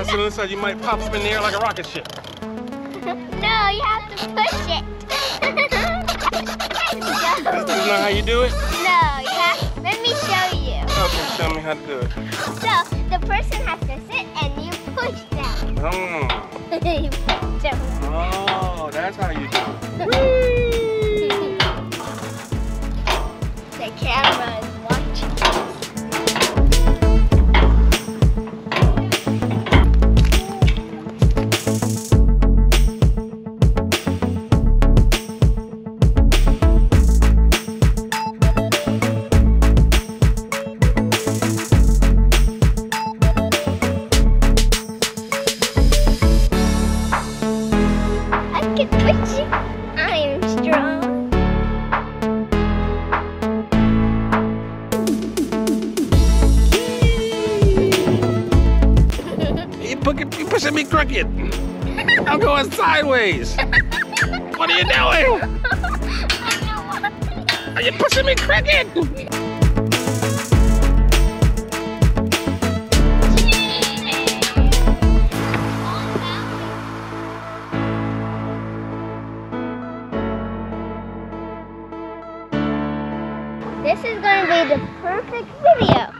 I sit inside, you might pop up in the air like a rocket ship. no, you have to push it. That's not how you do it? No, you have, let me show you. Okay, show me how to do it. So, the person has to sit and you push them. Oh, you push them. oh that's how you do it. You, put, you pushing me crooked. I'm going sideways. What are you doing? Are you pushing me crooked? This is going to be the perfect video.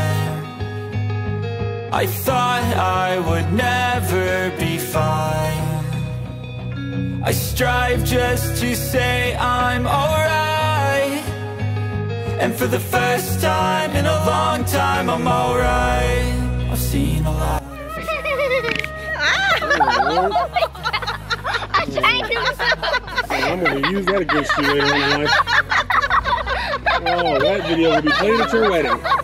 I thought I would never be fine. I strive just to say I'm alright. And for the first time in a long time, I'm alright. I've seen a lot. I'm trying. I'm gonna use that against you later on in life. Oh, that video will be played at your wedding.